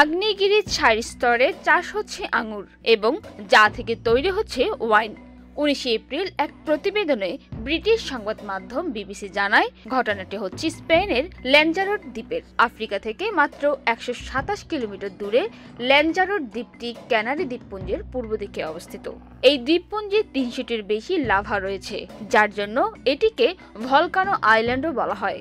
আগ্নেয়গিরির ছাই স্তরে চাষ হচ্ছে আঙুর এবং যা থেকে তৈরি হচ্ছে ওয়াইন। উনিশে এপ্রিল এক প্রতিবেদনে ব্রিটিশ সংবাদ মাধ্যম বিবিসি জানায়, ঘটনাটি হচ্ছে স্পেনের ল্যাঞ্জারোট দ্বীপের। আফ্রিকা থেকে মাত্র একশো সাতাশ কিলোমিটার দূরে ল্যাঞ্জারোট দ্বীপটি ক্যানারি দ্বীপপুঞ্জের পূর্ব দিকে অবস্থিত। এই দ্বীপপুঞ্জে তিনশোটির বেশি লাভা রয়েছে, যার জন্য এটিকে ভলকানো আইল্যান্ডও বলা হয়।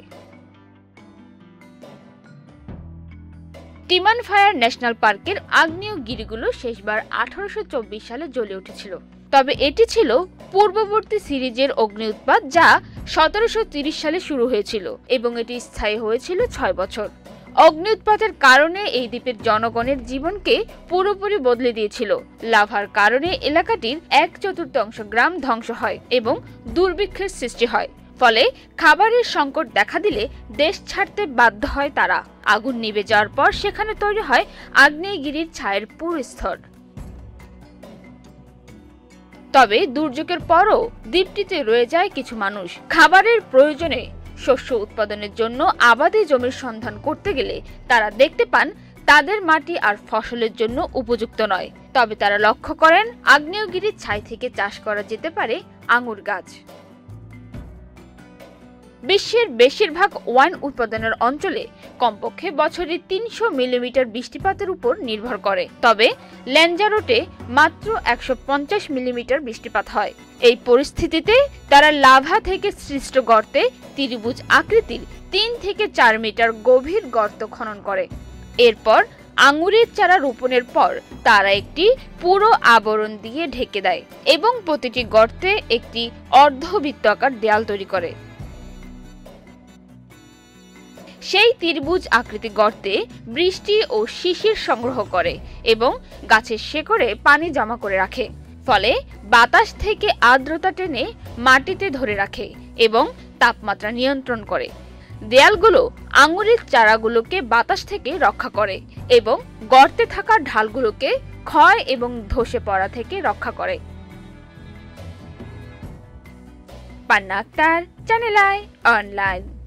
টিমান ফায়ার ন্যাশনাল পার্কের আগ্নেয় গিরিগুলো শেষবার আঠারোশো চব্বিশ সালে জ্বলে উঠেছিল। তবে এটি ছিল পূর্ববর্তী সিরিজের অগ্নি উৎপাত যা সতেরোশো সালে শুরু হয়েছিল এবং এটি স্থায়ী হয়েছিল ছয় বছর। অগ্নি উৎপাতের কারণে এই দ্বীপের জনগণের জীবনকে পুরোপুরি বদলে দিয়েছিল। লাভার কারণে এলাকাটির এক চতুর্থাংশ গ্রাম ধ্বংস হয় এবং দুর্ভিক্ষের সৃষ্টি হয়। ফলে খাবারের সংকট দেখা দিলে দেশ ছাড়তে বাধ্য হয় তারা। আগুন নিভে যাওয়ার পর সেখানে তৈরি হয় আগ্নেয়গিরির ছায়ের পুর স্তর তবে দুর্যোগের পরও দ্বীপটিতে রয়ে যায় কিছু মানুষ। খাবারের প্রয়োজনে শস্য উৎপাদনের জন্য আবাদি জমির সন্ধান করতে গেলে তারা দেখতে পান, তাদের মাটি আর ফসলের জন্য উপযুক্ত নয়। তবে তারা লক্ষ্য করেন, আগ্নেয়গিরির ছাই থেকে চাষ করা যেতে পারে আঙুর গাছ। বিশ্বের বেশিরভাগ ওয়াইন উৎপাদনের অঞ্চলে কমপক্ষে বছরে তিনশো মিলিমিটার বৃষ্টিপাতের উপর নির্ভর করে। তবে ল্যাঞ্জারোটে মাত্র একশো পঞ্চাশ মিলিমিটার বৃষ্টিপাত হয়। এই পরিস্থিতিতে তারা লাভা থেকে সৃষ্ট গর্তে ত্রিভুজ আকৃতির তিন থেকে চার মিটার গভীর গর্ত খনন করে। এরপর আঙুরের চারা রোপণের পর তারা একটি পুরো আবরণ দিয়ে ঢেকে দেয় এবং প্রতিটি গর্তে একটি অর্ধবৃত্তাকার দেয়াল তৈরি করে। সেই ত্রিভুজ আকৃতি গর্তে বৃষ্টি ও শিশির সংগ্রহ করে এবং গাছের শেকড়ে পানি জমা করে রাখে। ফলে বাতাস থেকে আর্দ্রতা টেনে মাটিতে ধরে রাখে এবং তাপমাত্রা নিয়ন্ত্রণ করে। দেয়ালগুলো আঙুরের চারাগুলোকে বাতাস থেকে রক্ষা করে এবং গর্তে থাকা ঢালগুলোকে ক্ষয় এবং ধসে পড়া থেকে রক্ষা করে। Panna Akter, channel I, online.